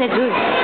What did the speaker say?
in the group.